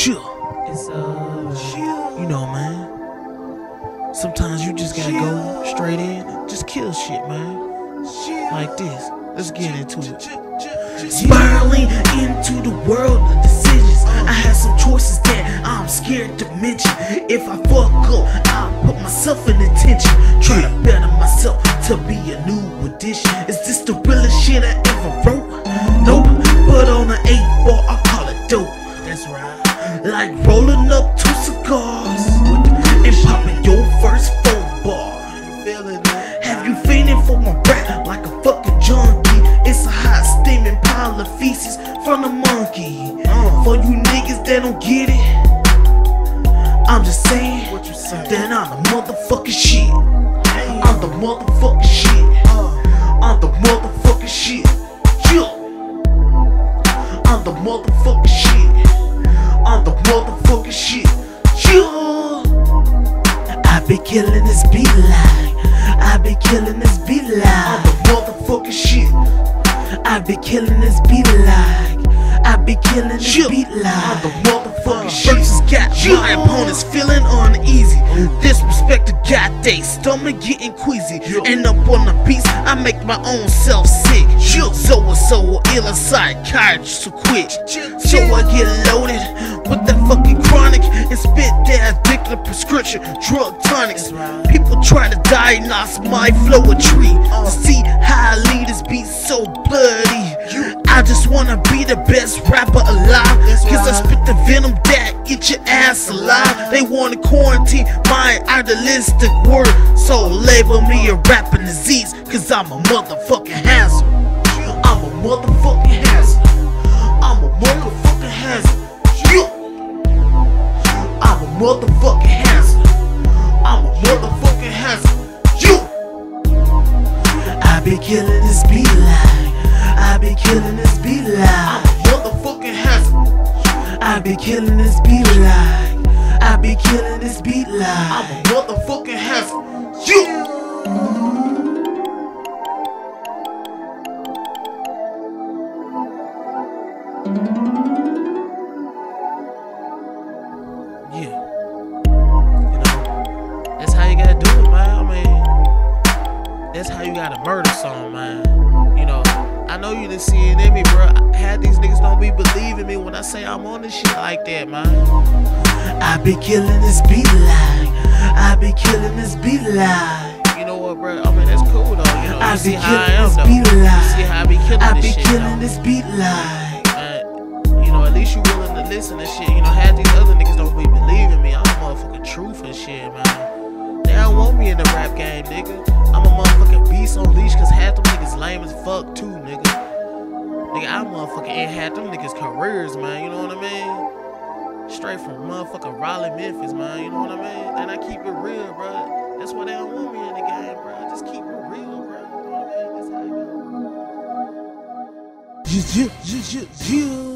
Chill. It's uh, You know, man. Sometimes you just gotta go straight in and just kill shit, man. Like this. Let's get into it. Spiraling into the world of decisions. I have some choices that I'm scared to mention. If I fuck up, I'll put myself in attention. Try to better myself to be a new addition. Is this the realest shit I ever wrote? Nope. But on an eight ball, I call it dope. Like rolling up two cigars and popping your first phone bar. Have you feeling for my rap like a fucking junkie? It's a hot steaming pile of feces from the monkey. For you niggas that don't get it, I'm just saying what that I'm the motherfucking shit. I'm the motherfucking shit. I'm the motherfucking shit. Yeah. I'm the motherfucking shit. I'm the motherfucking shit. Yeah. I be killing this beat like. I be killing this beat like. I'm the motherfucking shit. I be killing this beat like. I be killing this beat like. I'm the motherfucking uh, shit. Versus got my opponents feeling uneasy. Disrespect to God, they stomach getting queasy. And up on the piece, I make my own self sick. So and so ill a psychiatrist to quit. So I get loaded with that fucking chronic and spit that addictive prescription drug tonics. People try to diagnose my flow a tree see how I lead this beat so bloody. I just wanna be the best rapper alive. Cause I spit the venom that eat your ass alive. They wanna quarantine my idealistic word. So label me a rapping disease. Cause I'm a motherfucking hazard. Motherfucking hazard. I'm a motherfucking hazard. Yeah. I'm a motherfucking hazard. I'm a motherfucking hazard. Yeah. I be killing this beat like. I be killing this beat like. I'm a motherfucking hazard. I be killing this beat like. I be killing this beat like. I'm a motherfucking hazard. Yeah. That's how you gotta do it, man. I mean, that's how you gotta murder song, man. You know, I know you didn't see it in me, bro. Had these niggas don't be believing me when I say I'm on this shit like that, man. I be killing this beat like, I be killing this beat like. You know what, bro? I mean, that's cool though. You know, I you be see how I am this though. beat You see how I be killing I this be shit killing though. this beat like. Least you willing to listen to shit. You know, half these other niggas don't be believing me. I'm a motherfucking truth and shit, man. They don't want me in the rap game, nigga. I'm a motherfucking beast on leash, cause half them niggas lame as fuck too, nigga. Nigga, I motherfucking ain't had them niggas careers, man. You know what I mean? Straight from motherfucking Raleigh, Memphis, man. You know what I mean? And I keep it real, bro. That's why they don't want me in the game, bro. Just keep it real, bro. You know what I mean? That's how it go. Yeah, yeah, yeah, yeah, yeah.